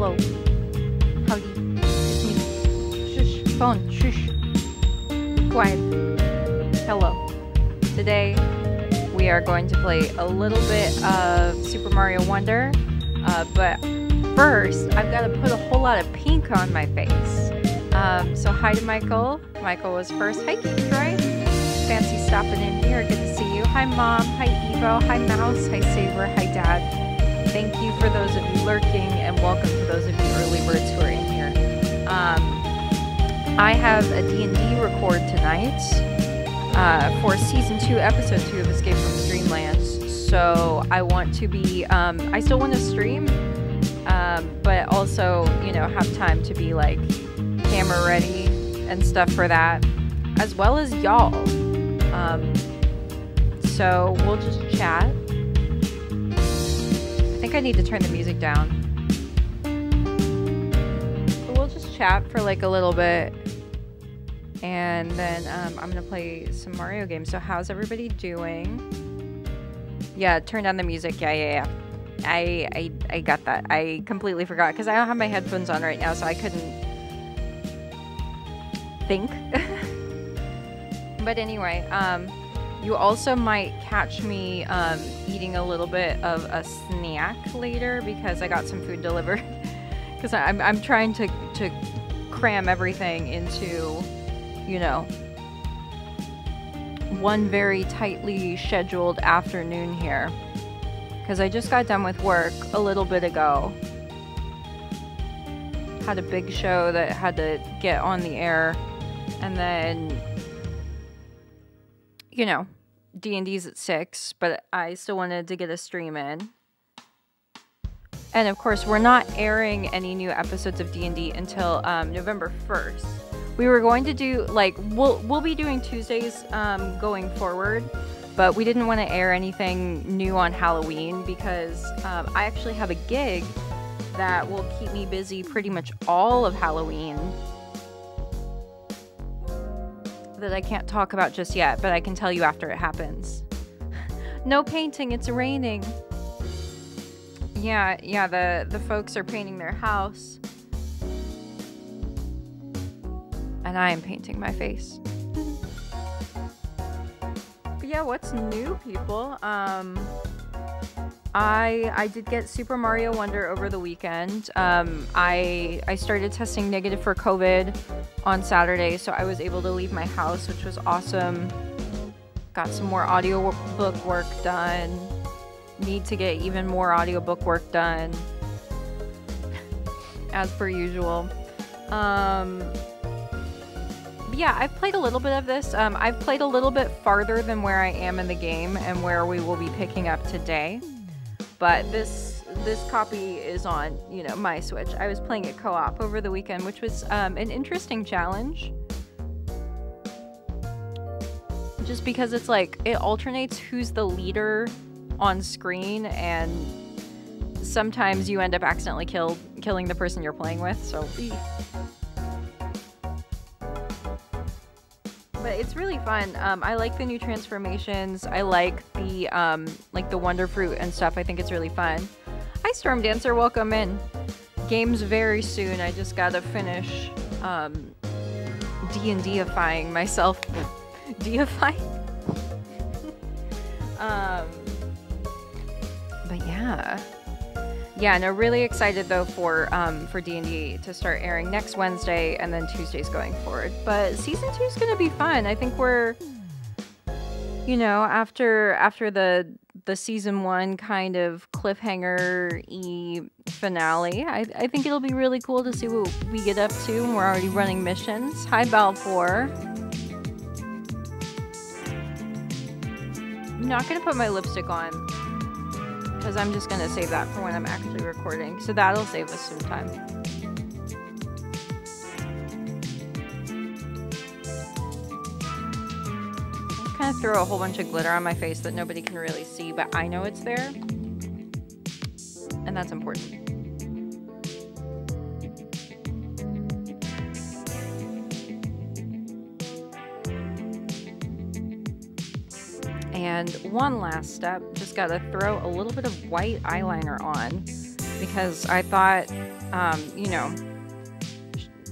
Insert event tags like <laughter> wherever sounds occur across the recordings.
Hello. Howdy. Shush. Phone. Shush. Quiet. Hello. Today we are going to play a little bit of Super Mario Wonder, uh, but first I've got to put a whole lot of pink on my face. Um, so hi to Michael. Michael was first. Hi, Droid. Fancy stopping in here. Good to see you. Hi, Mom. Hi, Evo. Hi, Mouse. Hi, Saber. Hi, Dad. Thank you for those of you lurking, and welcome to those of you early birds who are in here. Um, I have a D&D record tonight uh, for season two, episode two of Escape from Dreamlands. So I want to be, um, I still want to stream, um, but also, you know, have time to be like camera ready and stuff for that, as well as y'all. Um, so we'll just chat. I think I need to turn the music down. But we'll just chat for like a little bit. And then um, I'm going to play some Mario games. So, how's everybody doing? Yeah, turn down the music. Yeah, yeah, yeah. I, I, I got that. I completely forgot because I don't have my headphones on right now, so I couldn't think. <laughs> but anyway, um, you also might catch me um, eating a little bit of a snack later because I got some food delivered. <laughs> Because I'm, I'm trying to, to cram everything into, you know, one very tightly scheduled afternoon here. Because I just got done with work a little bit ago. Had a big show that had to get on the air. And then, you know, D&D's at 6, but I still wanted to get a stream in. And of course, we're not airing any new episodes of D&D until um, November 1st. We were going to do like we'll we'll be doing Tuesdays um, going forward, but we didn't want to air anything new on Halloween because um, I actually have a gig that will keep me busy pretty much all of Halloween that I can't talk about just yet, but I can tell you after it happens. <laughs> no painting, it's raining. Yeah, yeah, the, the folks are painting their house. And I am painting my face. but yeah, what's new, people? Um, I I did get Super Mario Wonder over the weekend. Um, I I started testing negative for COVID on Saturday, so I was able to leave my house, which was awesome. Got some more audio book work done. Need to get even more audiobook work done, <laughs> as per usual. Um, yeah, I've played a little bit of this. Um, I've played a little bit farther than where I am in the game and where we will be picking up today. But this this copy is on, you know, my Switch. I was playing it co-op over the weekend, which was um, an interesting challenge. Just because it's like it alternates who's the leader on screen, and sometimes you end up accidentally killed killing the person you're playing with. So. But it's really fun. Um, I like the new transformations. I like the um, like the Wonder Fruit and stuff. I think it's really fun. Hi, Storm Dancer. Welcome in. Games very soon. I just gotta finish um, D and Difying myself. <laughs> Deifying. <laughs> um, but yeah. Yeah, no, really excited though for um, for D and D to start airing next Wednesday and then Tuesdays going forward. But season two is gonna be fun. I think we're, you know, after after the the season one kind of cliffhanger e finale, I, I think it'll be really cool to see what we get up to. And we're already running missions. Hi, Balfour. I'm not gonna put my lipstick on because I'm just going to save that for when I'm actually recording. So that'll save us some time. kind of throw a whole bunch of glitter on my face that nobody can really see, but I know it's there. And that's important. And one last step, just gotta throw a little bit of white eyeliner on. because I thought, um, you know,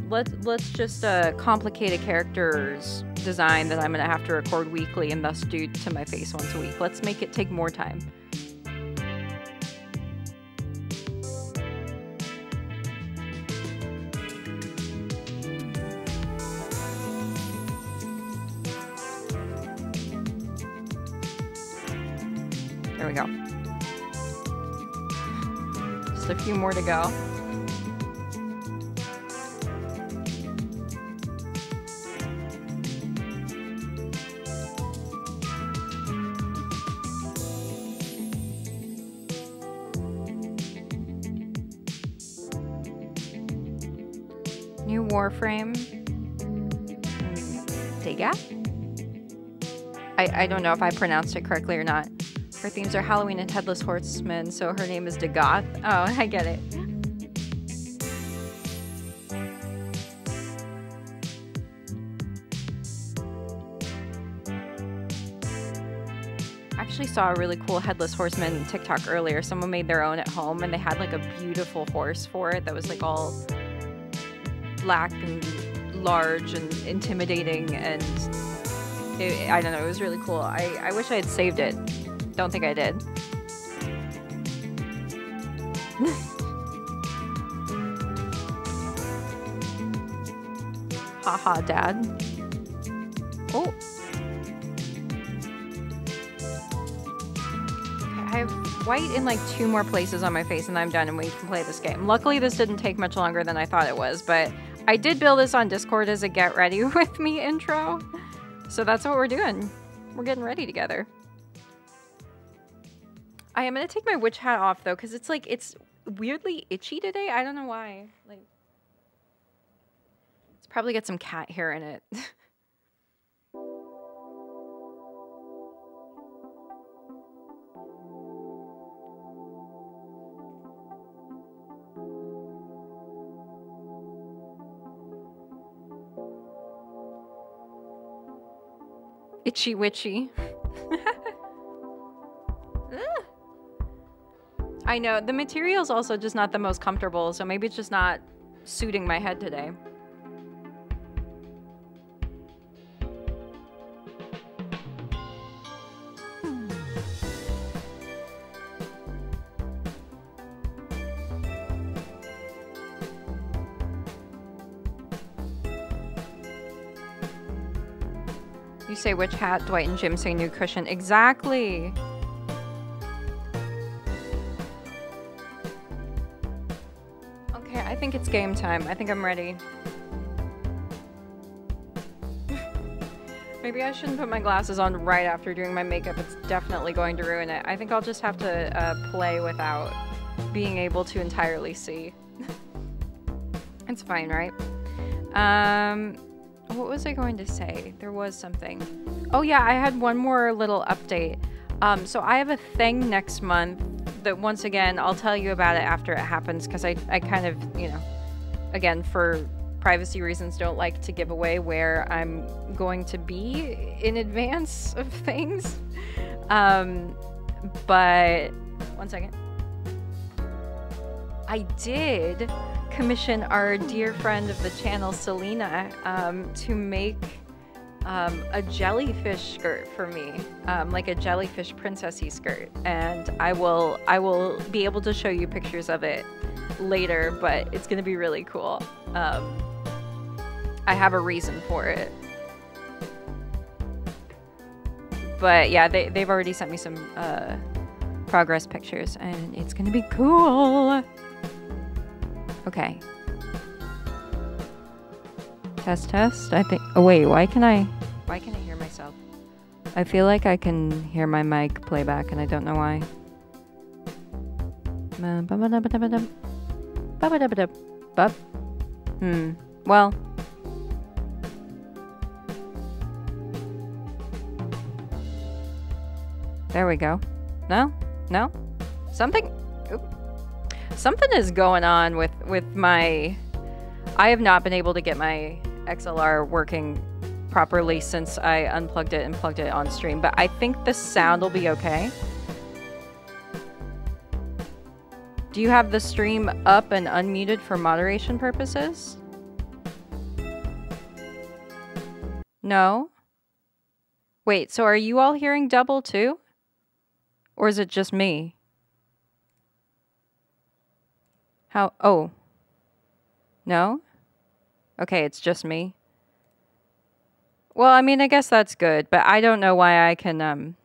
let's let's just uh, complicate a character's design that I'm gonna have to record weekly and thus do to my face once a week. Let's make it take more time. Few more to go. New Warframe. Hmm. Degas? I, I don't know if I pronounced it correctly or not. Her themes are Halloween and Headless Horseman, so her name is Dagath. Oh, <laughs> I get it. I actually saw a really cool Headless Horseman TikTok earlier. Someone made their own at home and they had like a beautiful horse for it that was like all black and large and intimidating and it, I don't know, it was really cool. I, I wish I had saved it. Don't think I did. Haha, dad. Oh. I have white in like two more places on my face and I'm done and we can play this game. Luckily this didn't take much longer than I thought it was, but I did build this on Discord as a get ready <laughs> with me intro. So that's what we're doing. We're getting ready together. I am gonna take my witch hat off though, because it's like it's weirdly itchy today. I don't know why. Like it's probably got some cat hair in it. <laughs> Itchy witchy. <laughs> I know, the material's also just not the most comfortable, so maybe it's just not suiting my head today. You say which hat, Dwight and Jim say new cushion. Exactly. It's game time. I think I'm ready. Maybe I shouldn't put my glasses on right after doing my makeup. It's definitely going to ruin it. I think I'll just have to uh, play without being able to entirely see. <laughs> it's fine, right? Um, what was I going to say? There was something. Oh yeah, I had one more little update. Um, so I have a thing next month that once again, I'll tell you about it after it happens because I, I kind of, you know, again, for privacy reasons, don't like to give away where I'm going to be in advance of <laughs> things. Um, but one second. I did commission our dear friend of the channel, Selena, um, to make um, a jellyfish skirt for me, um, like a jellyfish princessy skirt, and I will I will be able to show you pictures of it later, but it's gonna be really cool. Um, I have a reason for it. But yeah, they, they've already sent me some uh, progress pictures, and it's gonna be cool. Okay. Test, test. I think. Oh wait, why can I? Why can I hear myself? I feel like I can hear my mic playback, and I don't know why. Hmm. Well. There we go. No? No? Something? Oop. Something is going on with, with my... I have not been able to get my XLR working properly since I unplugged it and plugged it on stream, but I think the sound will be okay. Do you have the stream up and unmuted for moderation purposes? No? Wait, so are you all hearing double too? Or is it just me? How? Oh. No? Okay, it's just me. Well, I mean, I guess that's good, but I don't know why I can, um,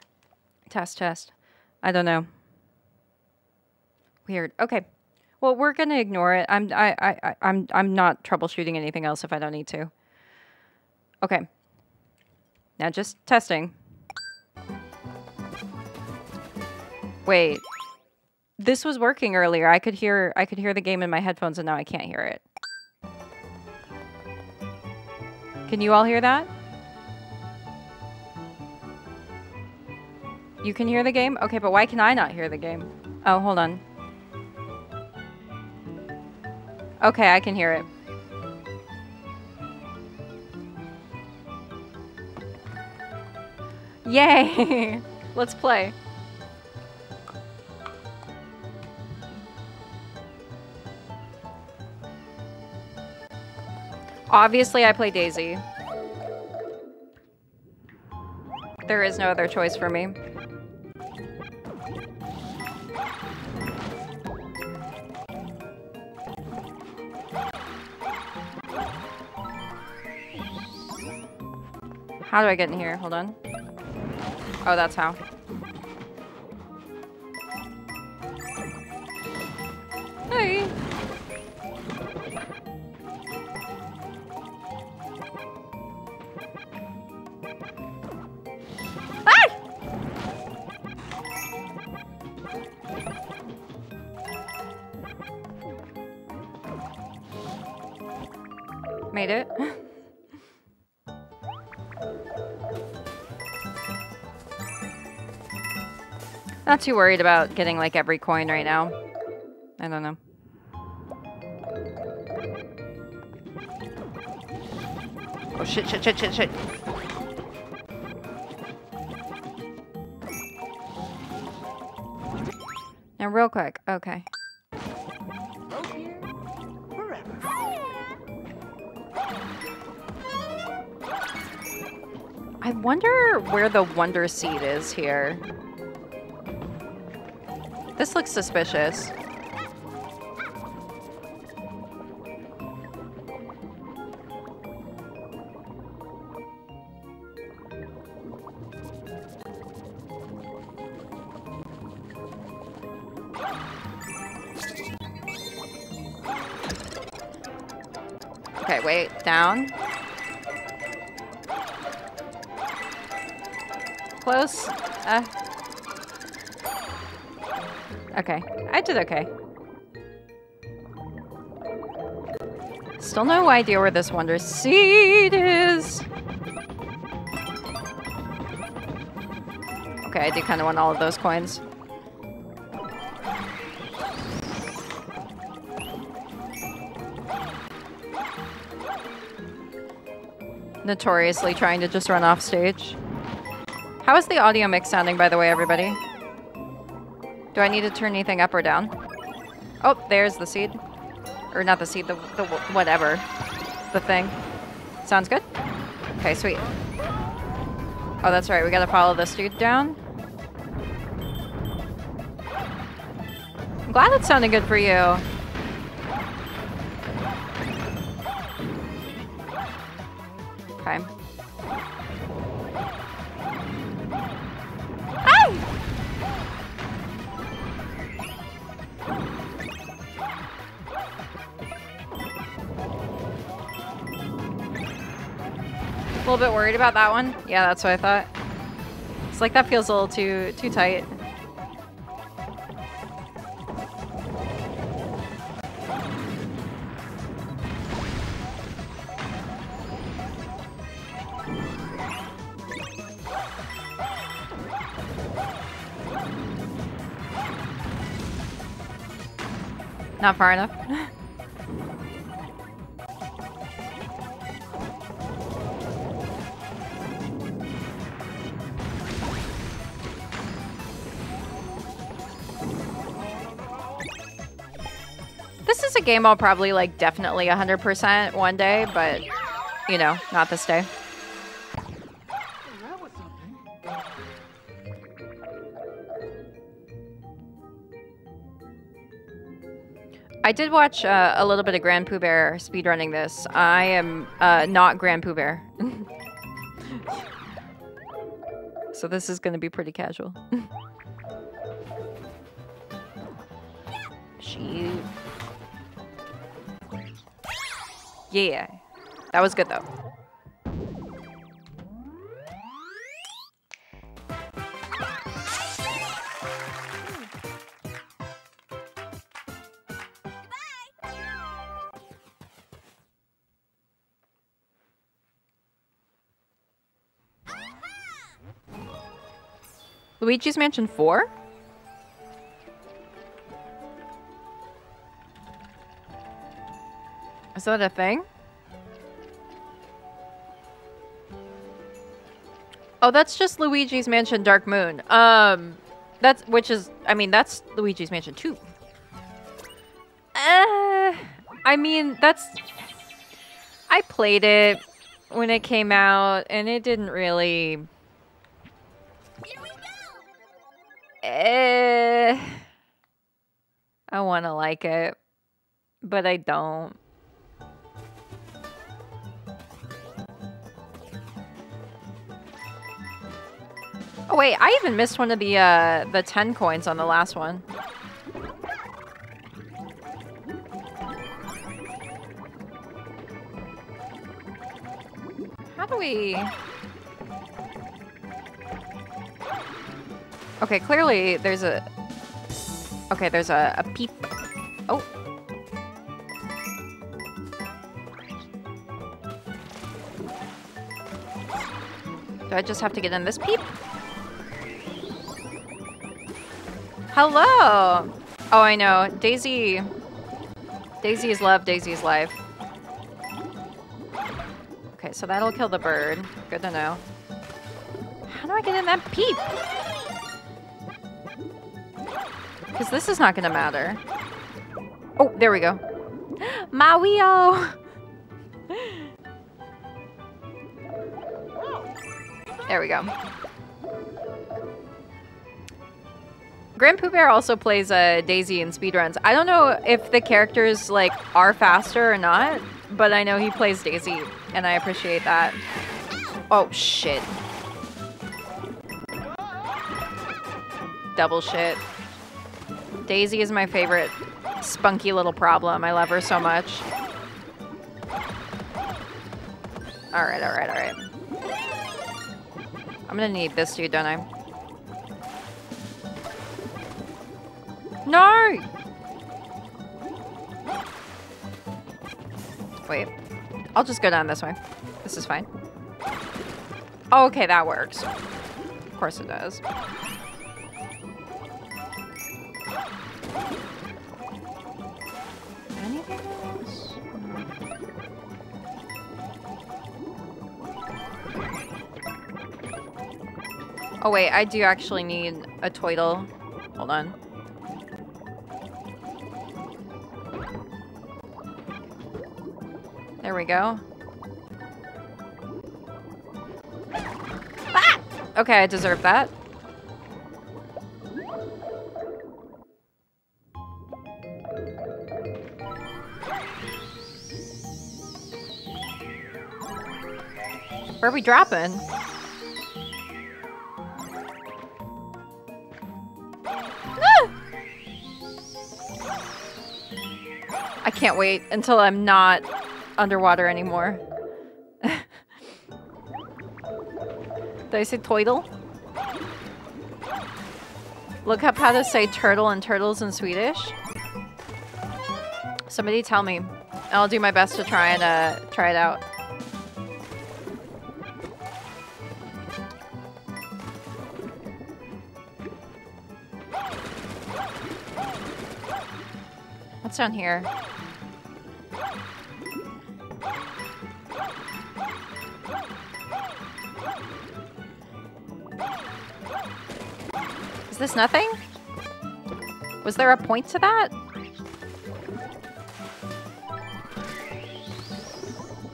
test, test. I don't know. Weird. Okay. Well, we're gonna ignore it. I'm, I, I, I'm, I'm not troubleshooting anything else if I don't need to. Okay. Now just testing. Wait. This was working earlier. I could hear, I could hear the game in my headphones and now I can't hear it. Can you all hear that? You can hear the game? Okay, but why can I not hear the game? Oh, hold on. Okay, I can hear it. Yay! <laughs> Let's play. Obviously, I play Daisy. There is no other choice for me. How do I get in here? Hold on. Oh, that's how. Not too worried about getting like every coin right now. I don't know. Oh shit, shit, shit, shit, shit. Now real quick, okay. I wonder where the Wonder Seed is here. This looks suspicious. Okay, wait, down. Close. Uh. Okay, I did okay. Still no idea where this Wonder Seed is. Okay, I do kind of want all of those coins. Notoriously trying to just run off stage. How is the audio mix sounding, by the way, everybody? Do I need to turn anything up or down? Oh, there's the seed. Or not the seed, the, the whatever. The thing. Sounds good? Okay, sweet. Oh, that's right. We gotta follow this dude down. I'm glad it sounded good for you. Bit worried about that one. Yeah, that's what I thought. It's like that feels a little too too tight. Not far enough. <laughs> game I'll probably like definitely 100% one day, but you know, not this day. I did watch uh, a little bit of GrandPOOBear speedrunning this. I am uh, not GrandPOOBear. <laughs> so this is going to be pretty casual. <laughs> Shoot. Yeah. That was good though. Luigi's Mansion 4? Is that a thing? Oh, that's just Luigi's Mansion Dark Moon. Um, that's, which is, I mean, that's Luigi's Mansion 2. Uh, I mean, that's, I played it when it came out, and it didn't really... Eh, I want to like it, but I don't. Oh wait, I even missed one of the uh, the 10 coins on the last one. How do we... Okay, clearly there's a... Okay, there's a, a peep. Oh. Do I just have to get in this peep? Hello! Oh, I know. Daisy... Daisy is love, Daisy is life. Okay, so that'll kill the bird. Good to know. How do I get in that peep? Because this is not going to matter. Oh, there we go. <gasps> Mario! <laughs> there we go. GrandPOOBear also plays uh, Daisy in speedruns. I don't know if the characters like are faster or not, but I know he plays Daisy, and I appreciate that. Oh, shit. Double shit. Daisy is my favorite spunky little problem. I love her so much. Alright, alright, alright. I'm gonna need this dude, don't I? No! Wait. I'll just go down this way. This is fine. Oh, okay, that works. Of course it does. Hmm. Oh wait, I do actually need a Toidle. Hold on. We go. Ah! Okay, I deserve that. Where are we dropping? I can't wait until I'm not underwater anymore. Did I say toidle? Look up how to say turtle and turtles in Swedish. Somebody tell me. I'll do my best to try and uh, try it out. What's down here? this nothing? Was there a point to that?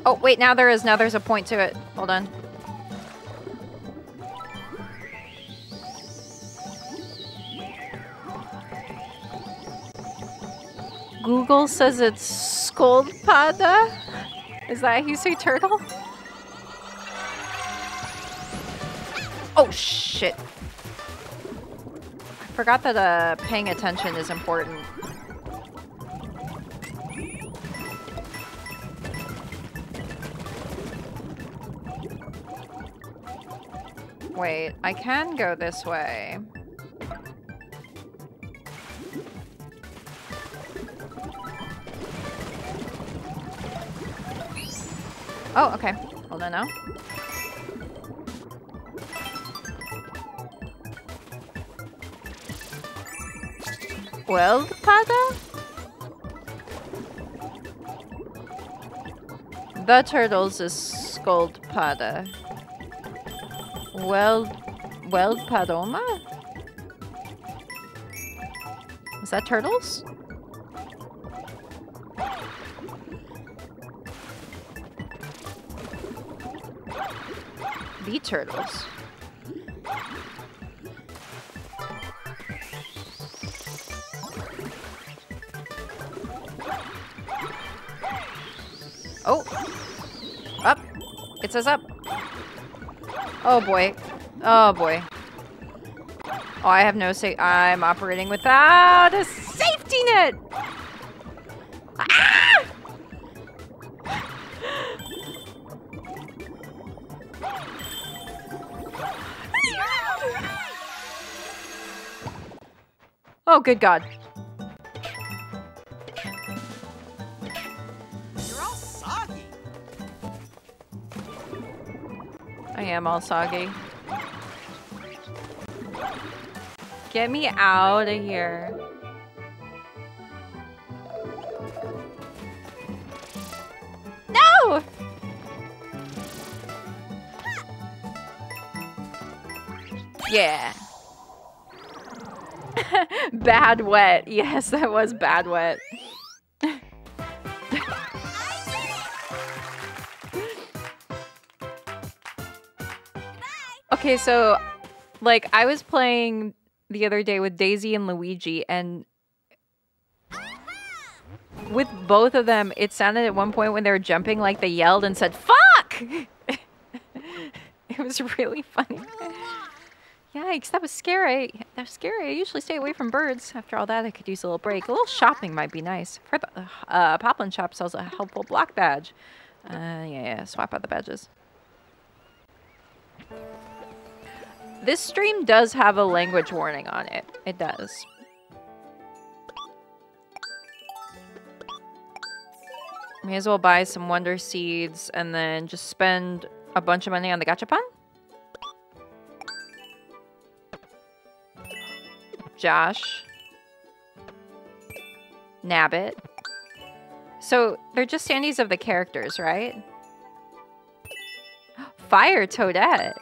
Oh, wait, now there is. Now there's a point to it. Hold on. Google says it's Skoldpada? Is that how you say turtle? Oh, shit. Forgot that uh, paying attention is important. Wait, I can go this way. Oh, okay. Hold on now. Well, Pada? The turtles is Skoldpada. Well, well, Padoma? Is that turtles? The turtles. It says up! Oh boy. Oh boy. Oh, I have no say. I'm operating without a safety net! Ah! <laughs> Oh, good God. All soggy. Get me out of here. No! Yeah. <laughs> bad wet. Yes, that was bad wet. Okay, so like I was playing the other day with Daisy and Luigi and with both of them it sounded at one point when they were jumping like they yelled and said fuck. <laughs> it was really funny. Yikes, that was scary. That was scary. I usually stay away from birds. After all that, I could use a little break. A little shopping might be nice. For the, uh, Poplin Shop sells a helpful block badge. Uh, yeah, yeah, swap out the badges. This stream does have a language warning on it. It does. May as well buy some Wonder Seeds and then just spend a bunch of money on the gachapon. Josh. Nabbit. So, they're just standees of the characters, right? <gasps> Fire Toadette.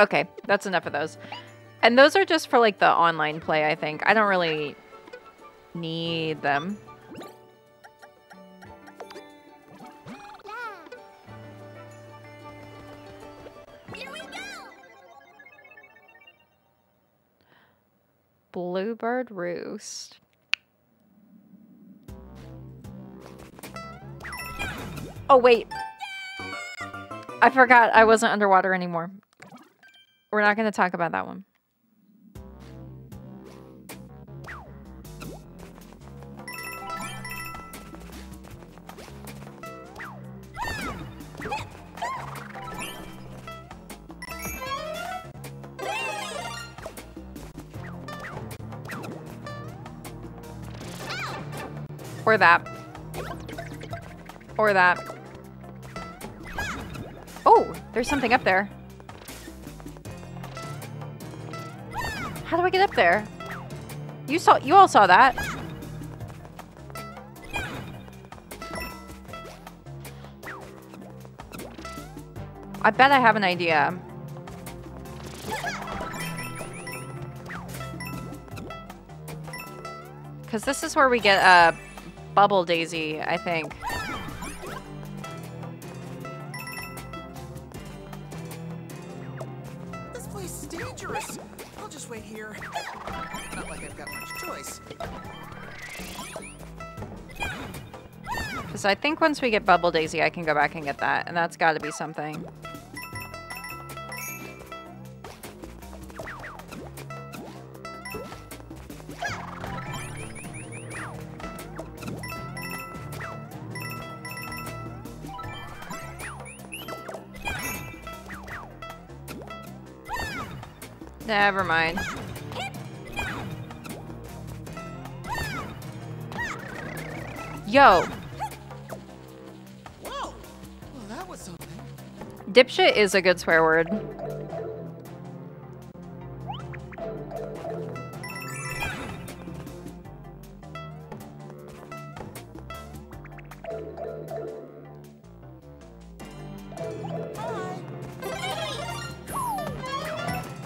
Okay, that's enough of those. And those are just for like the online play, I think. I don't really need them. Here we go. Bluebird Roost. Oh, wait. I forgot I wasn't underwater anymore. We're not going to talk about that one. Or that. Or that. Oh, there's something up there. Do I get up there? You saw you all saw that. I bet I have an idea. Because this is where we get a Bubble Daisy, I think. Because I think once we get Bubble Daisy, I can go back and get that. And that's got to be something. Never mind. Yo, dipshit is a good swear word.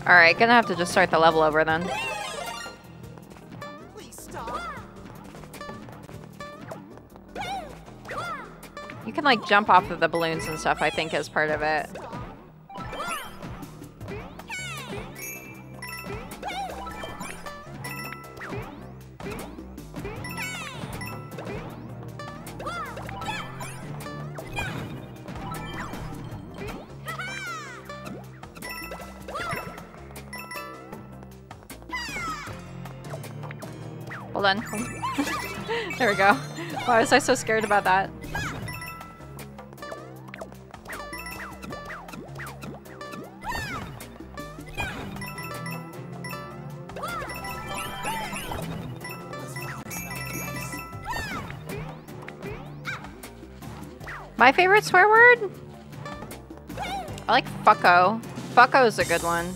Alright, gonna have to just start the level over then. Can like jump off of the balloons and stuff, I think, as part of it. Hold on. <laughs> there we go. Why was I so scared about that? My favorite swear word? I like fucko. Fucko is a good one.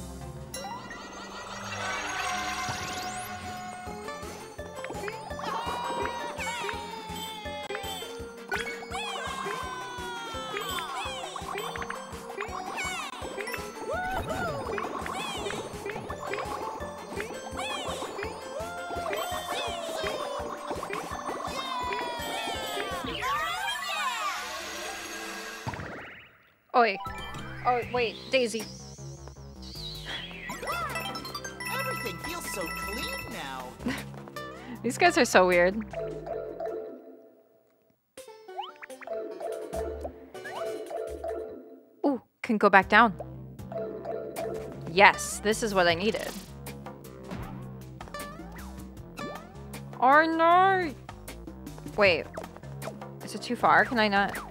Oh, Oi. Oh, wait, Daisy. Everything feels so clean now. <laughs> These guys are so weird. Ooh, can go back down. Yes, this is what I needed. Oh no! Wait, is it too far? Can I not?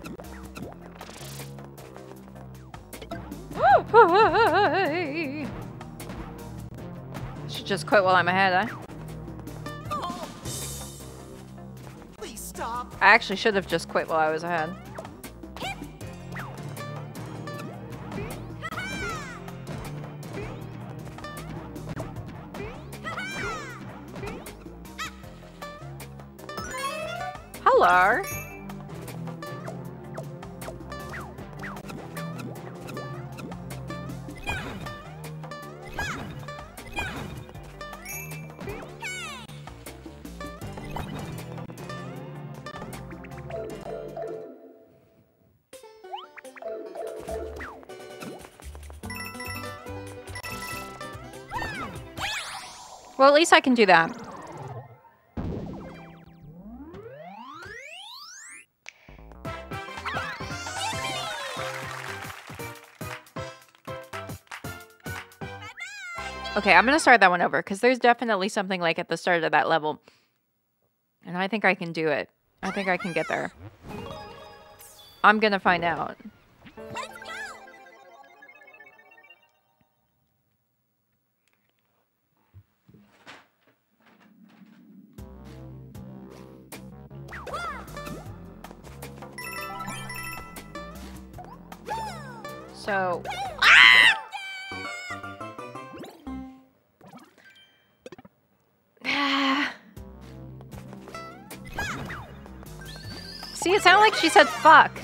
Should just quit while I'm ahead? Oh. Please stop. I actually should have just quit while I was ahead. Hello. Least I can do that. Okay, I'm gonna start that one over because there's definitely something like at the start of that level. And I think I can do it. I think I can get there. I'm gonna find out. she said fuck. <laughs>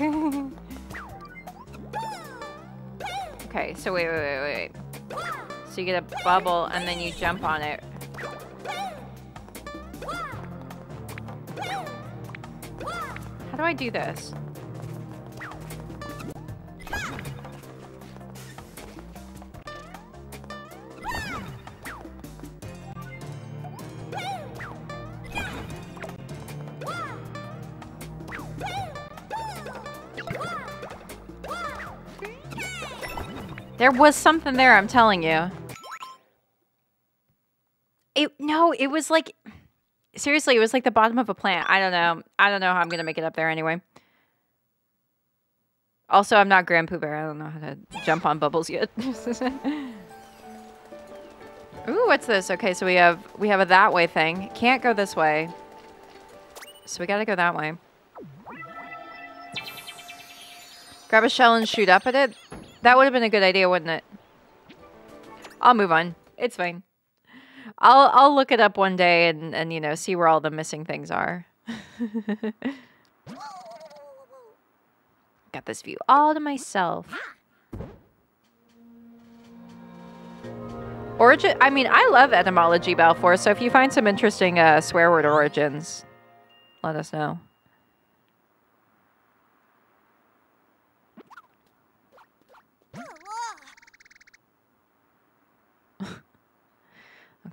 okay, so wait, wait, wait, wait. So you get a bubble and then you jump on it. How do I do this? There was something there, I'm telling you. It no, it was like seriously, it was like the bottom of a plant. I don't know. I don't know how I'm gonna make it up there anyway. Also, I'm not GrandPOOBear. I don't know how to jump on bubbles yet. <laughs> Ooh, what's this? Okay, so we have we have a that way thing. Can't go this way. So we gotta go that way. Grab a shell and shoot up at it. That would have been a good idea, wouldn't it? I'll move on. It's fine. I'll I'll look it up one day and and you know see where all the missing things are. <laughs> Got this view all to myself. Origin. I mean, I love etymology, Balfour. So if you find some interesting uh, swear word origins, let us know.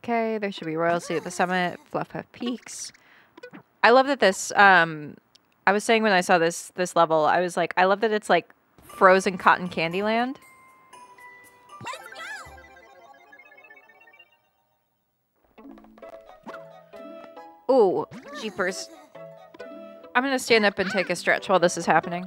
Okay, there should be royalty at the summit, Fluff Puff Peaks. I love that this um I was saying when I saw this this level, I was like, I love that it's like frozen cotton candy land. Ooh, jeepers. I'm gonna stand up and take a stretch while this is happening.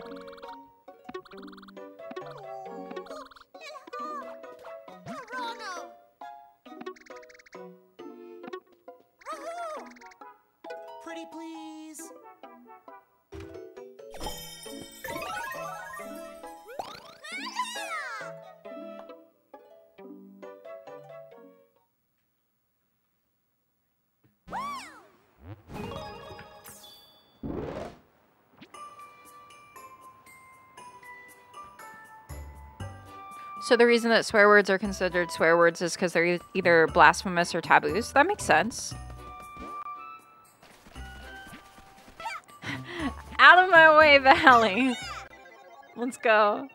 So the reason that swear words are considered swear words is because they're either blasphemous or taboos. That makes sense. <laughs> Out of my way, Valley. <laughs> Let's go.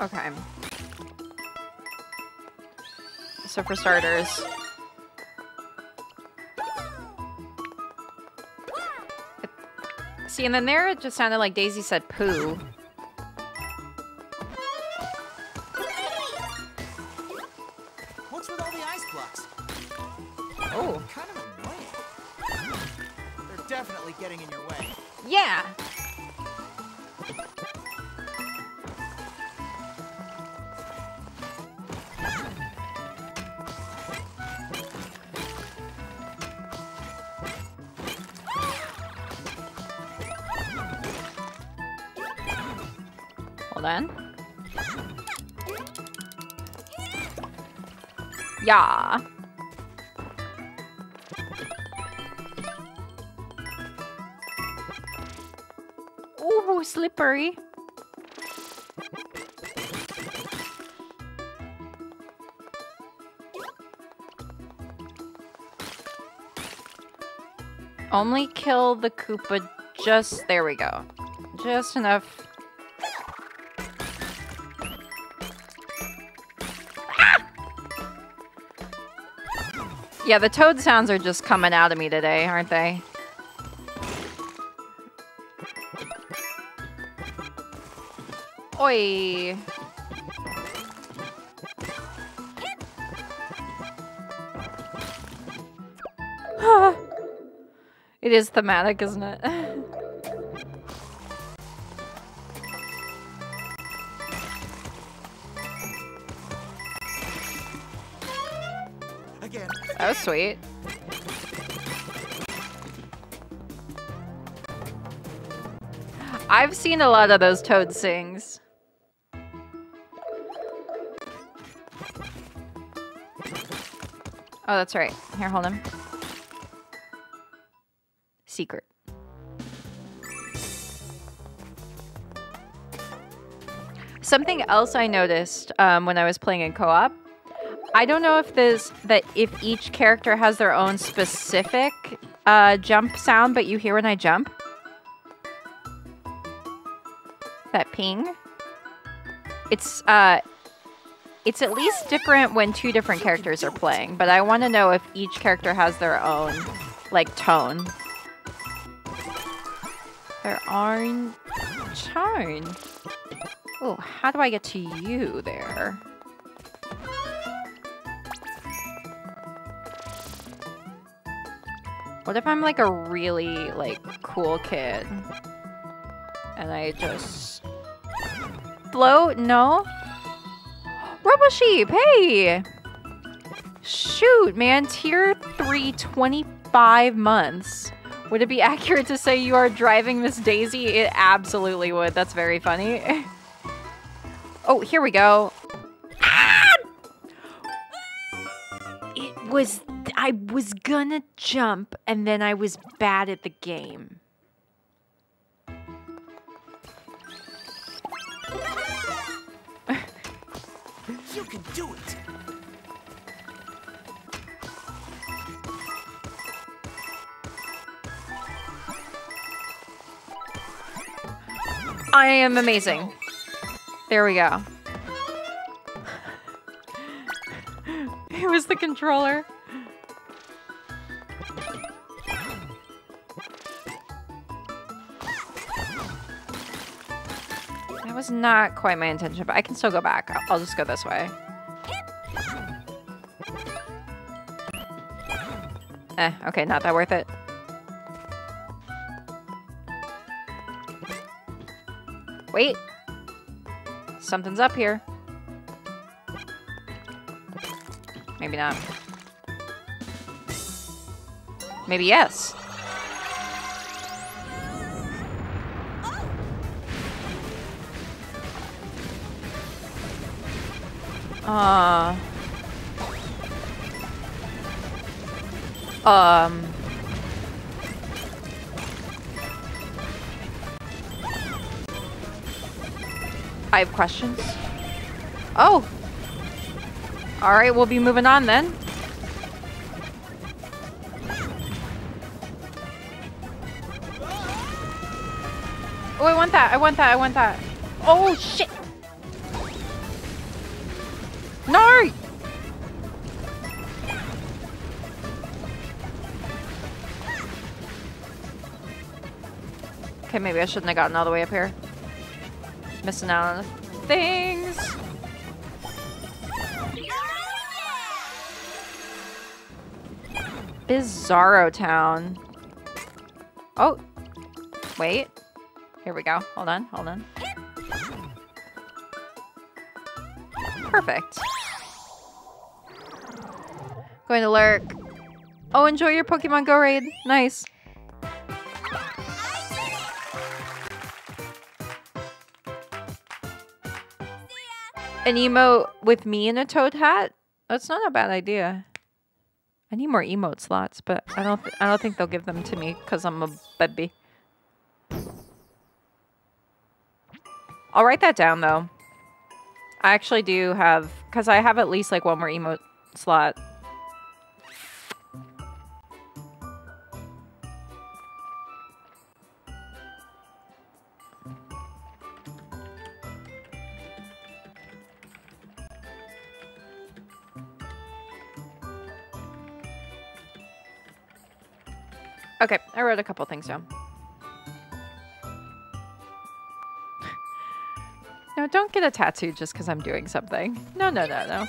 Okay. So for starters, see, and then there it just sounded like Daisy said poo. Slippery. Only kill the Koopa just, there we go. Just enough. Ah! Yeah, the toad sounds are just coming out of me today, aren't they? Oi. <laughs> it is thematic, isn't it? Again. that was sweet. I've seen a lot of those toad sings. Oh, that's right. Here, hold him. Secret. Something else I noticed um, when I was playing in co-op, I don't know if this that if each character has their own specific uh, jump sound, but you hear when I jump. That ping. It's uh it's at least different when two different characters are playing, but I want to know if each character has their own like tone. Their own tone. Oh, how do I get to you there? What if I'm like a really like cool kid and I just float? No. Robo Sheep, hey! Shoot, man, tier 3, 25 months. Would it be <laughs> accurate to say you are driving Miss Daisy? It absolutely would. That's very funny. <laughs> oh, here we go. Ah! It was I was gonna jump and then I was bad at the game. Can do it. I am amazing. There we go. it was the controller. That was not quite my intention, but I can still go back. I'll- I'll just go this way. Eh, okay, not that worth it. Wait. Something's up here. Maybe not. Maybe yes. Uh. Um. I have questions. Oh. All right, we'll be moving on then. Oh, I want that. I want that. I want that. Oh, shit. Maybe I shouldn't have gotten all the way up here. Missing out on things. Bizarro Town. Oh, wait. Here we go. Hold on, hold on. Perfect. Going to lurk. Oh, enjoy your Pokemon Go raid. Nice. An emote with me in a toad hat? That's not a bad idea. I need more emote slots, but I don't. I don't think they'll give them to me because I'm a baby. I'll write that down though. I actually do have, because I have at least like one more emote slot. Okay, I wrote a couple things down. no, don't get a tattoo just because I'm doing something. No, no, no, no.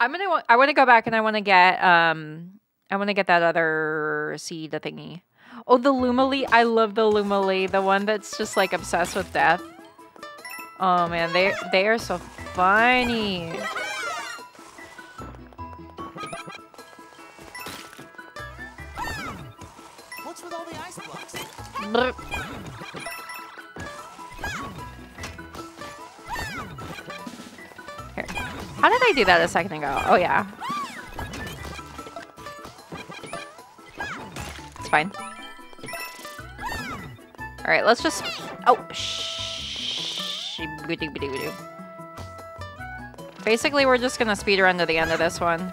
I'm gonna. I want to go back and I want to get. Um, I want to get that other seed thingy. Oh, the Lumalee. I love the Lumalee. The one that's just like obsessed with death. Oh man, they they are so funny. Brr. Here. How did I do that a second ago? Oh, yeah. It's fine. All right, let's just... Oh, shh. Basically, we're just gonna speed run to the end of this one.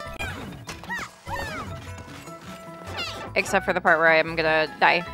Except for the part where I'm gonna die.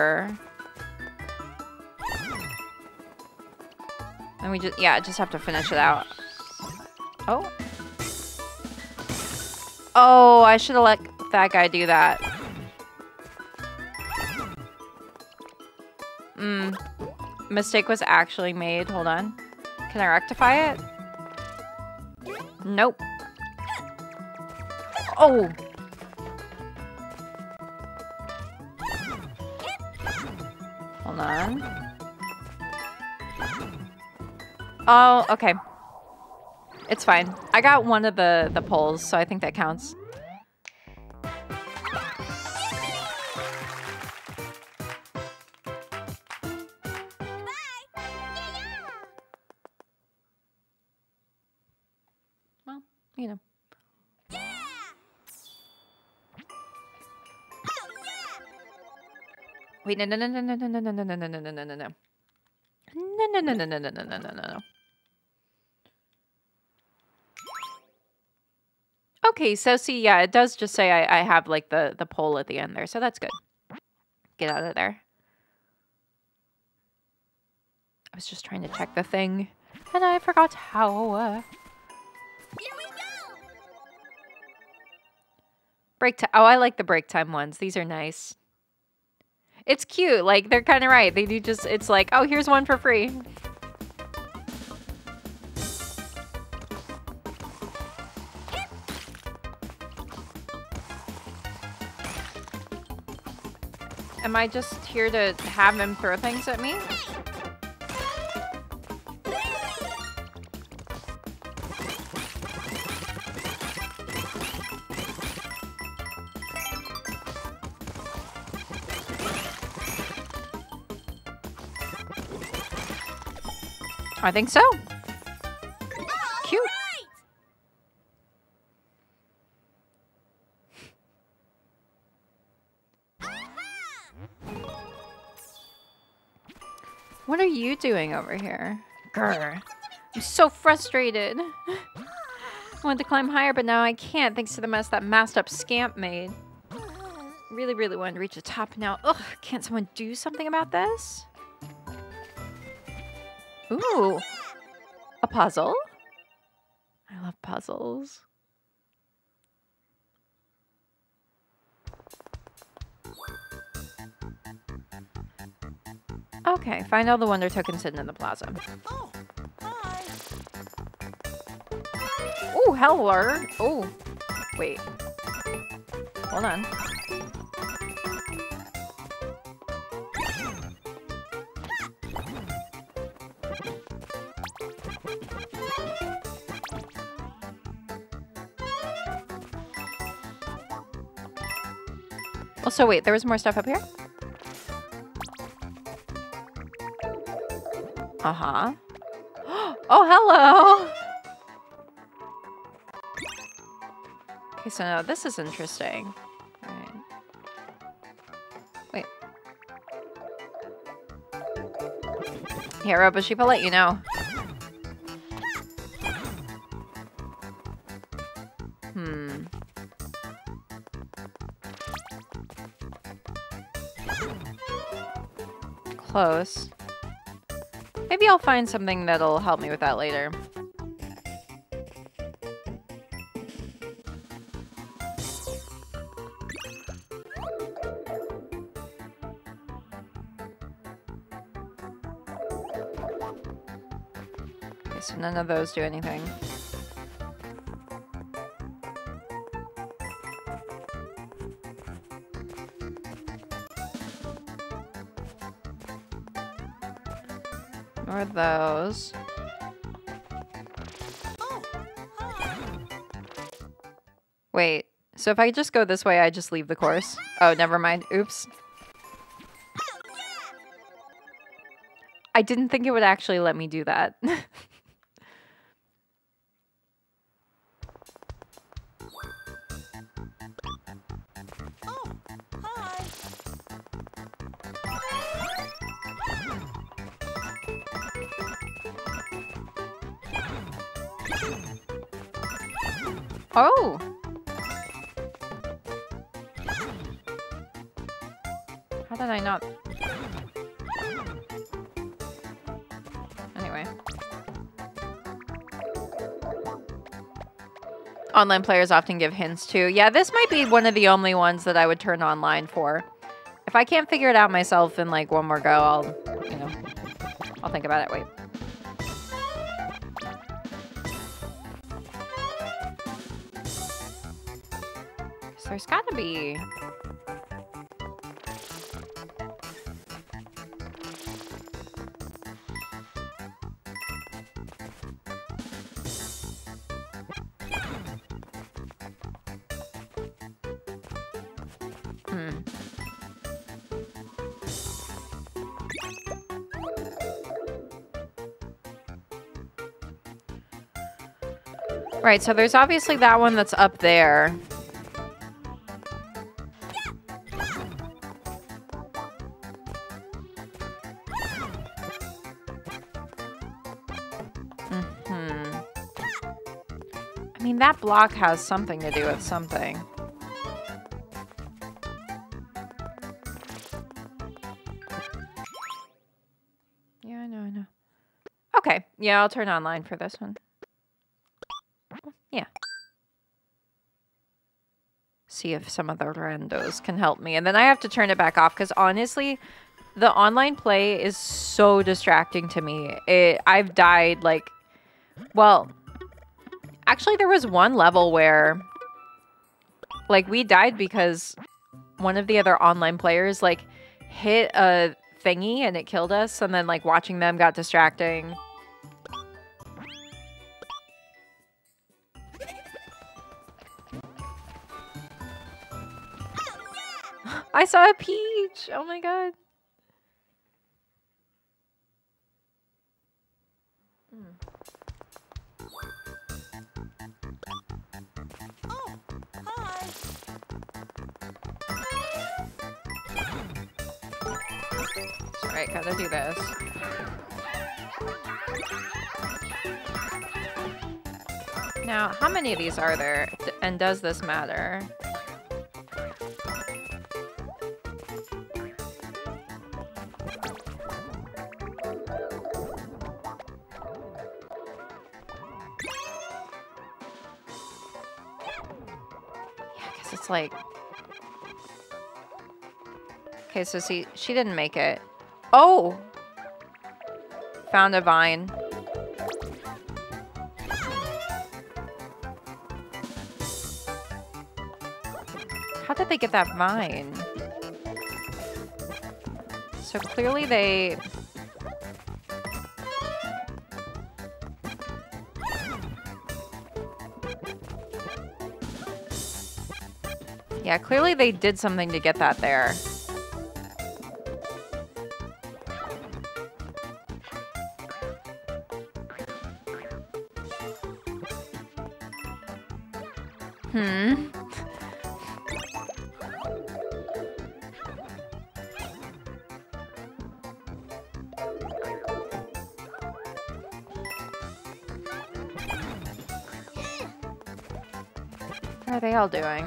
Here. And we just, yeah, just have to finish it out. Oh. Oh, I should have let that guy do that. Hmm. Mistake was actually made. Hold on. Can I rectify it? Nope. Oh! Oh, okay. It's fine. I got one of the, the poles, so I think that counts. Well, you know. Wait, no, no, no, no, no, no, no, no, no, no, no, no, no, no, no, no. No, no, no, no, no, no, no, no, no, Okay, so see, yeah, it does just say I, I have like the, the pole at the end there, so that's good. Get out of there. I was just trying to check the thing, and I forgot how. Uh... Here we go! Break time. Oh, I like the break time ones. These are nice. It's cute. Like, they're kind of right. They do just, it's like, oh, here's one for free. Am I just here to have him throw things at me? I think so. Doing over here? Grr. I'm so frustrated. I wanted to climb higher, but now I can't thanks to the mess that masked up scamp made. Really, really wanted to reach the top now. Ugh, can't someone do something about this? Ooh. A puzzle? I love puzzles. Okay, find all the wonder tokens hidden in the plaza. Oh, hi. Ooh, hello. Oh, wait. Hold on. Also, wait, there was more stuff up here? Uh-huh. <gasps> Oh, hello! Okay, so now this is interesting. Wait. Here, Robosheep, I'll let you know. Hmm. Close. I'll find something that'll help me with that later. Okay, so none of those do anything. those. Wait, so if I just go this way, I just leave the course? Oh, never mind. Oops. I didn't think it would actually let me do that. <laughs> Online players often give hints too. Yeah, this might be one of the only ones that I would turn online for. If I can't figure it out myself in like one more go, I'll, you know, I'll think about it. Wait. So there's gotta be... Right, so there's obviously that one that's up there. hmm I mean, that block has something to do with something. Yeah, I know, I know. Okay, yeah, I'll turn online for this one. Yeah. See if some of the randos can help me. And then I have to turn it back off because honestly, the online play is so distracting to me. It, I've died like, well, actually there was one level where like we died because one of the other online players like hit a thingy and it killed us and then like watching them got distracting. I saw a peach. Oh my god. Hi. Alright, gotta do this. Now, how many of these are there? And does this matter? Like... Okay, so see, she didn't make it. Oh! Found a vine. How did they get that vine? So clearly they... Yeah, clearly they did something to get that there. Hmm. What are they all doing?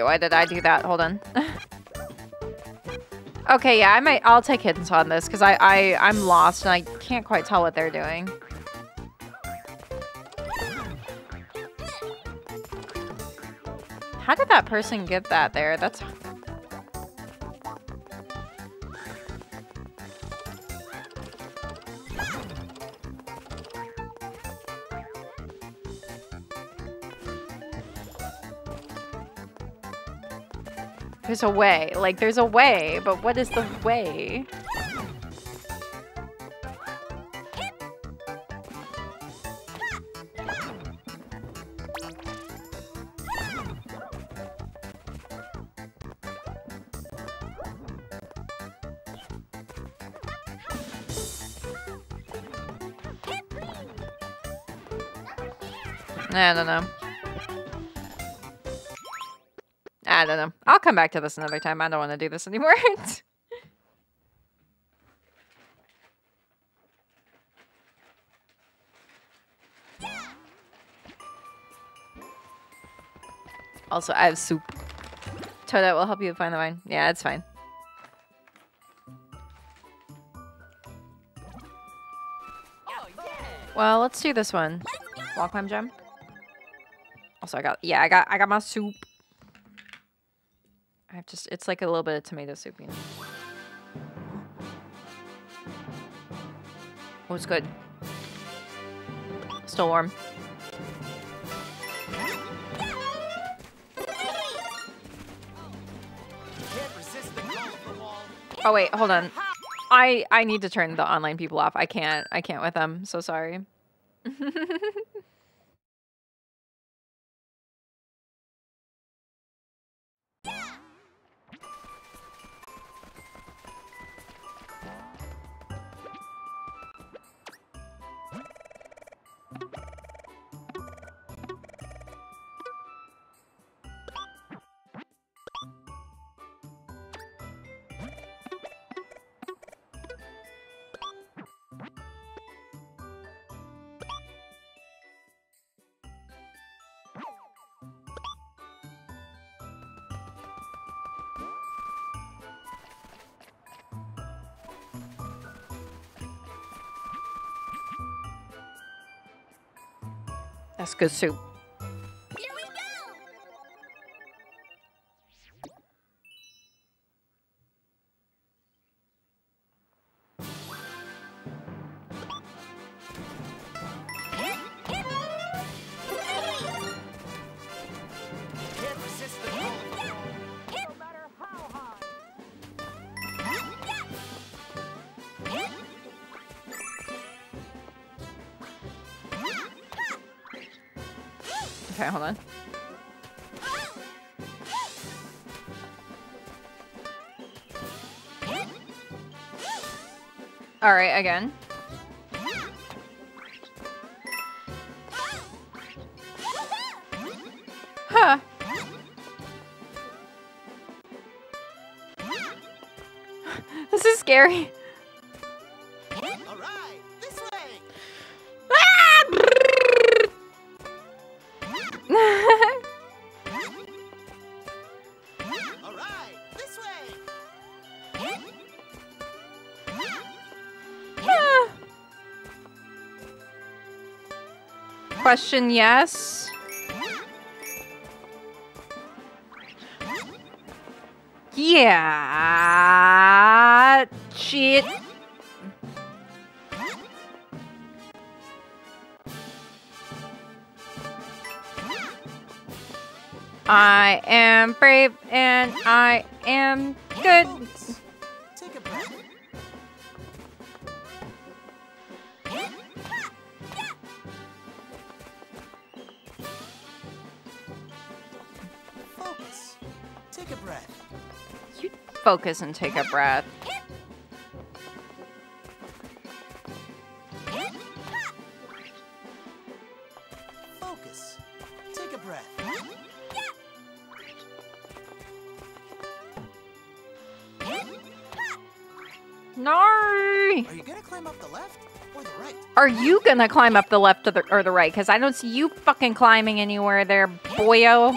Wait, why did I do that? Hold on. <laughs> okay, yeah, I might. I'll take hints on this because I, I, I'm lost and I can't quite tell what they're doing. How did that person get that there? That's. There's a way. Like, there's a way, but what is the way? I don't know. I don't know. I'll come back to this another time. I don't want to do this anymore. <laughs> also, I have soup. Toadette will help you find the wine. Yeah, it's fine. Well, let's do this one. Wall climb gem. Also, I got yeah, I got I got my soup. I've just it's like a little bit of tomato soup, you know. Oh, it's good. Still warm. Oh wait, hold on. I I need to turn the online people off. I can't. I can't with them. So sorry. <laughs> That's soup. Hold on. All right, again. Question yes. Yeah. Shit. I am brave and I am good. Focus and take a breath. Focus. Take a breath. No. Are you gonna climb up the left or the right? Are you gonna climb up the left or the, or the right? Because I don't see you fucking climbing anywhere there, boyo.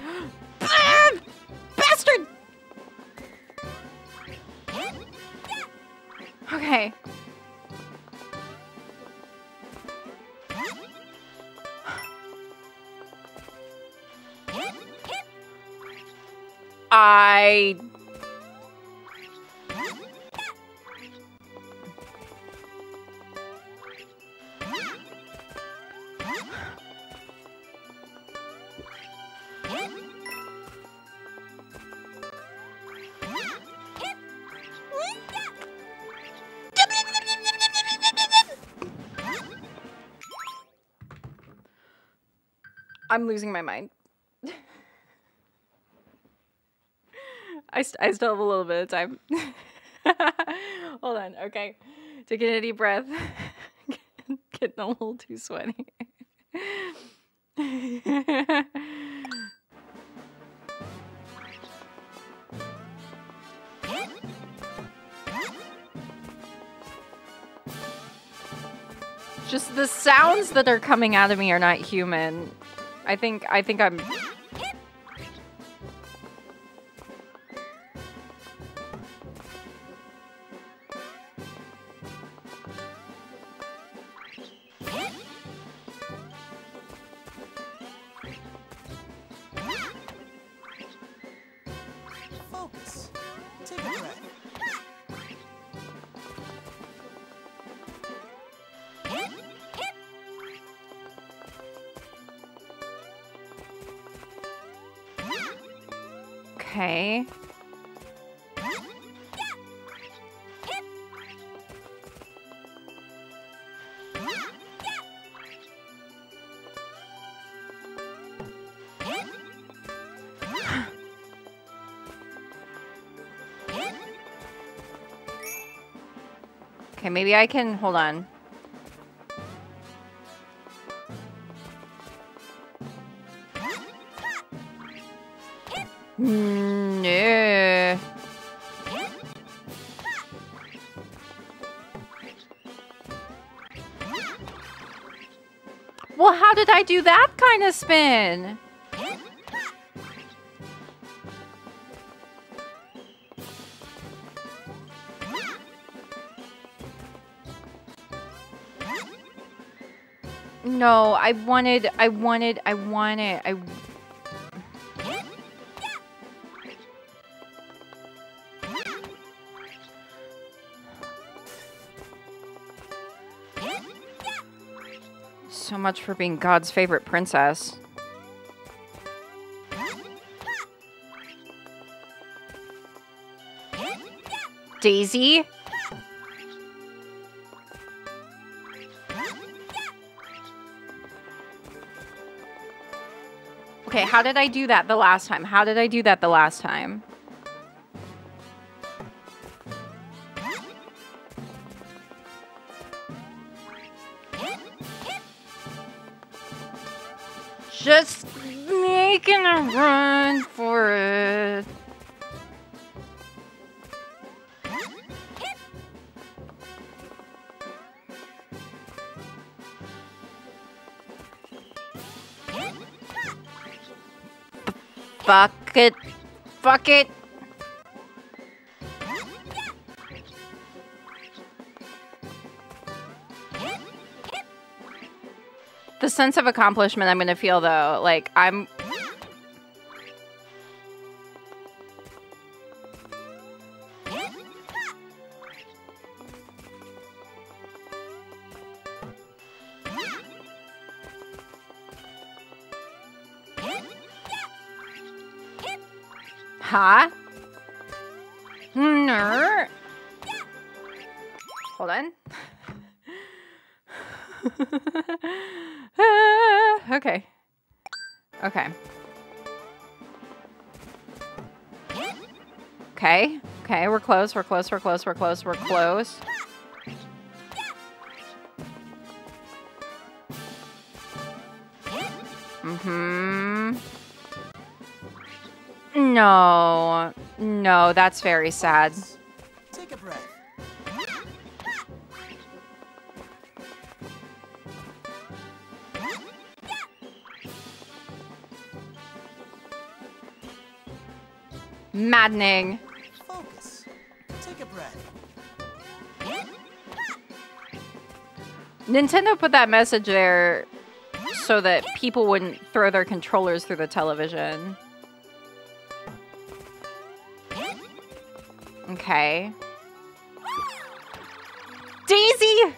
I'm losing my mind. <laughs> I, st- I still have a little bit of time. <laughs> Hold on. Okay. Taking a deep breath. <laughs> Getting a little too sweaty. Just the sounds that are coming out of me are not human. I think I think I'm maybe I can hold on. Hmm, no. Well, how did I do that kind of spin? No, I wanted, I wanted, I wanted, I. So much for being God's favorite princess. Daisy? How did I do that the last time? How did I do that the last time? Fuck it. Fuck it. The sense of accomplishment I'm going to feel though, like I'm Okay. Okay, we're close, we're close, we're close, we're close, we're close. Mm-hmm. No. No, that's very sad. Take a breath. Maddening. Nintendo put that message there so that people wouldn't throw their controllers through the television. Okay. Daisy!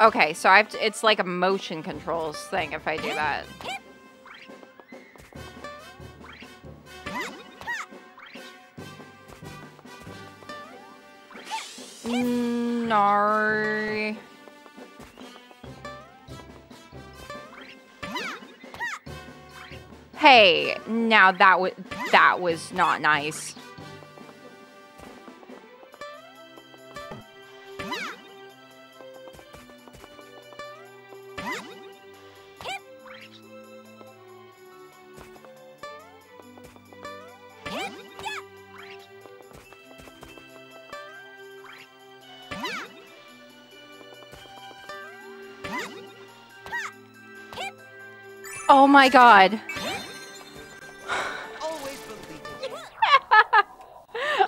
Okay, so I have to, it's like a motion controls thing if I do that. No. Hey, now that was that was not nice. My god. <laughs>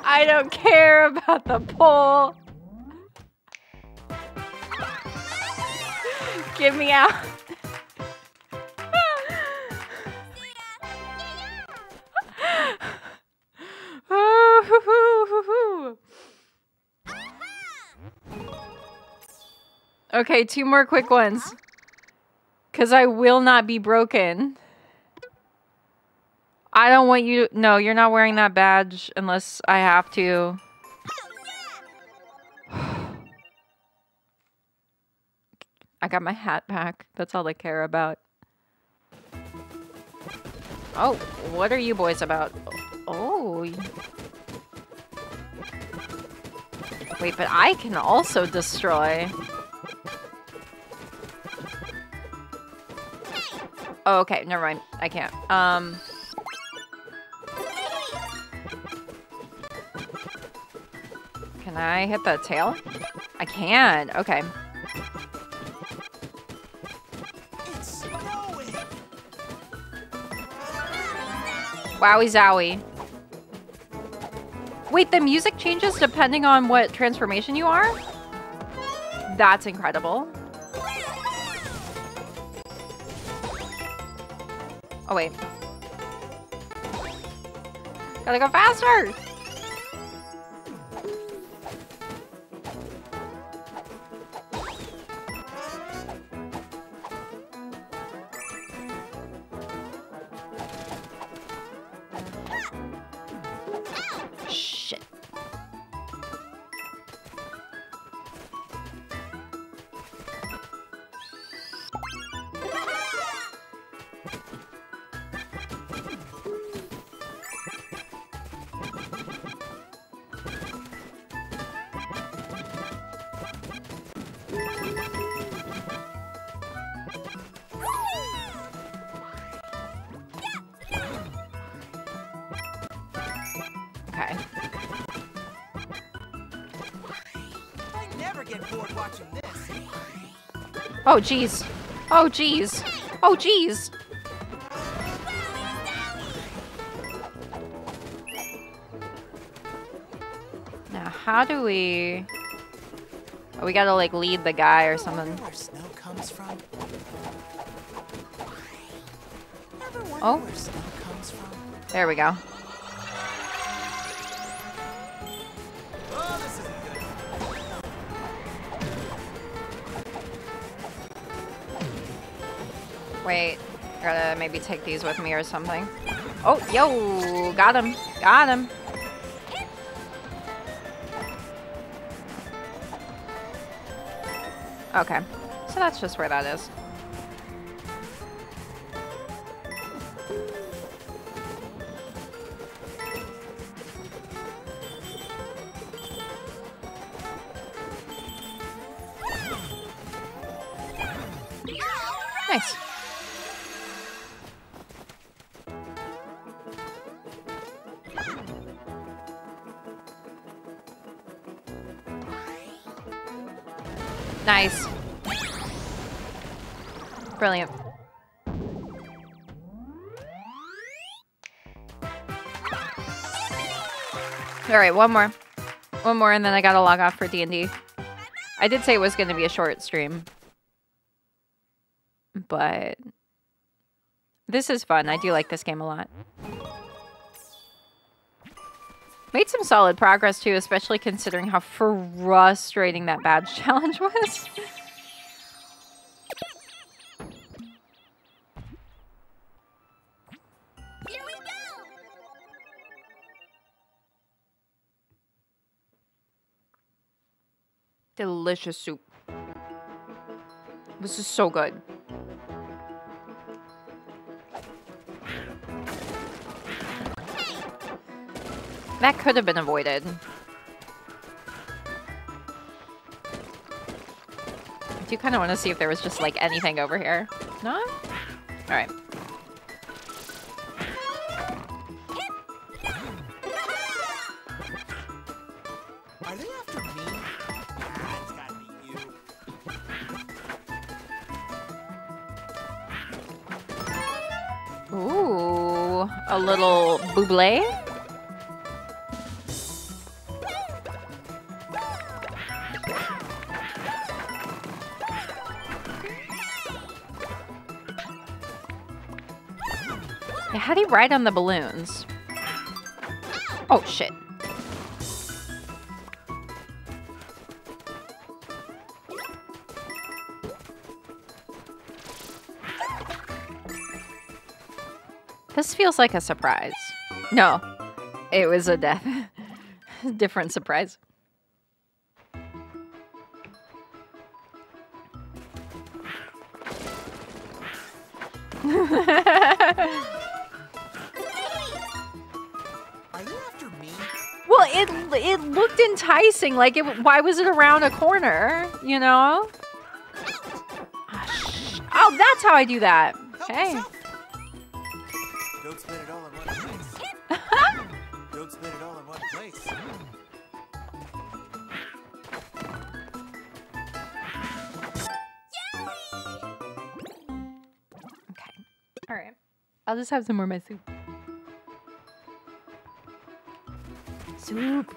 I don't care about the pole. Get me out. <laughs> okay, two more quick ones. Because I will not be broken. I don't want you. No, you're not wearing that badge unless I have to. <sighs> I got my hat back. That's all I care about. Oh, what are you boys about? Oh. Wait, but I can also destroy. Oh, okay, never mind. I can't. Um... Can I hit the tail? I can. Okay. Wowie zowie. Wait, the music changes depending on what transformation you are? That's incredible. Oh, wait. Gotta go faster! Oh, jeez. Oh, jeez. Oh, jeez. Now, how do we... Oh, we gotta, like, lead the guy or something. Where snow comes from. Oh. where snow comes from? There we go. Wait. Gotta maybe take these with me or something. Oh, yo! Got him. Got him. Okay. So that's just where that is. Right, one more. One more and then I gotta log off for D&D. I did say it was gonna be a short stream. But this is fun. I do like this game a lot. Made some solid progress too, especially considering how frustrating that badge <laughs> challenge was. Delicious soup. This is so good. That could have been avoided. I do kind of want to see if there was just like anything over here. No? Alright. A little buble. How do you ride on the balloons? Oh, shit. This feels like a surprise. No, it was a death. <laughs> Different surprise. Are they after me? Well, it it looked enticing. Like, it, why was it around a corner? You know? Oh, that's how I do that. Help just have some more of my soup. Soup.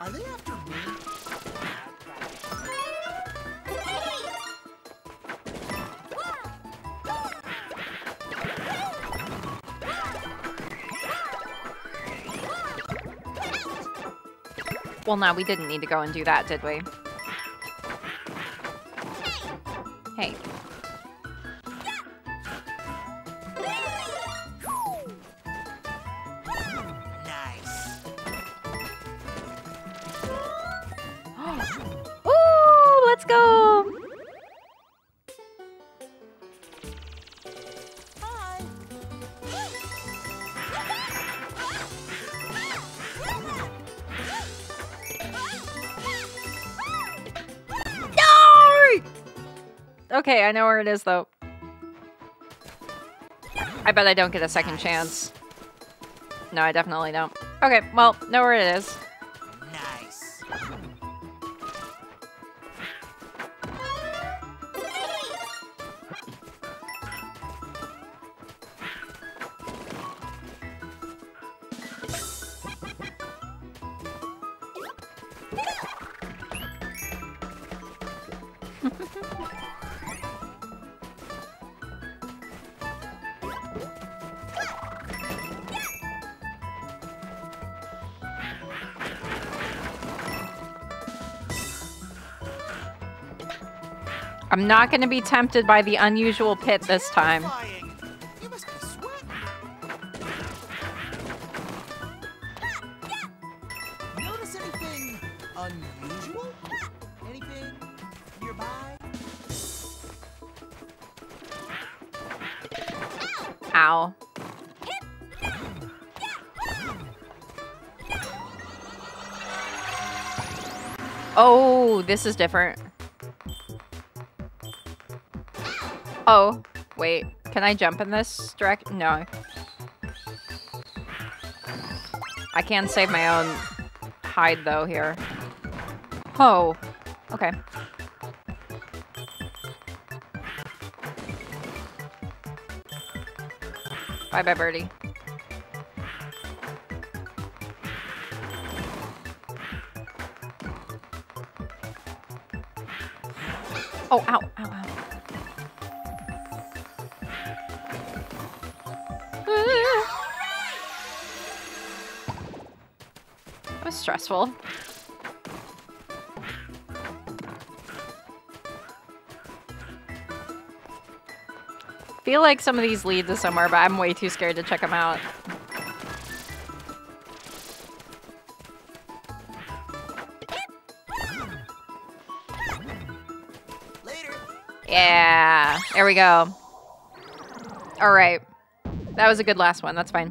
Are they after me? Well, no, we didn't need to go and do that, did we? Hey. Okay, I know where it is though. I bet I don't get a second chance. No, I definitely don't. Okay, well, know where it is. Not going to be tempted by the unusual pit this time. Flying. You must be sweating. Notice anything unusual? Anything nearby? Ow. Oh, this is different. Oh, wait. Can I jump in this direct? No. I can save my own hide, though, here. Oh, okay. Bye-bye, birdie. Stressful. feel like some of these lead to somewhere, but I'm way too scared to check them out. Later. Yeah, there we go. All right. That was a good last one. That's fine.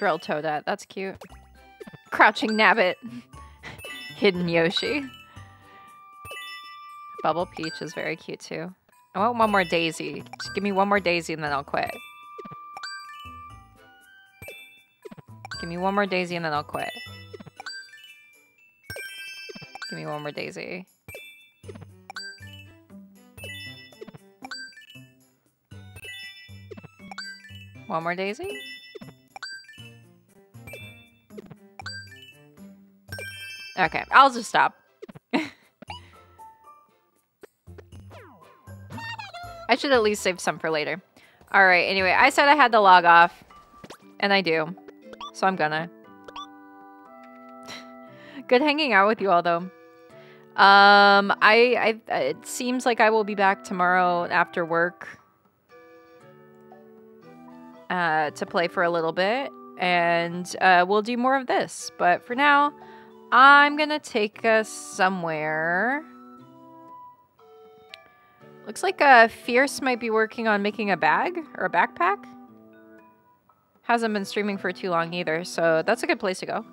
Drill Toadette, that's cute. Crouching Nabbit. <laughs> Hidden Yoshi. Bubble Peach is very cute too. I want one more Daisy. Just give me one more Daisy and then I'll quit. Give me one more Daisy and then I'll quit. Give me one more Daisy. One more Daisy? Okay, I'll just stop. I should at least save some for later. All right, anyway, I said I had to log off, and I do. So I'm gonna. <laughs> Good hanging out with you all, though. Um, I, I, it seems like I will be back tomorrow after work uh, to play for a little bit, and uh, we'll do more of this. But for now, I'm gonna take us somewhere. Looks like uh, Fierce might be working on making a bag or a backpack. Hasn't been streaming for too long either, so that's a good place to go.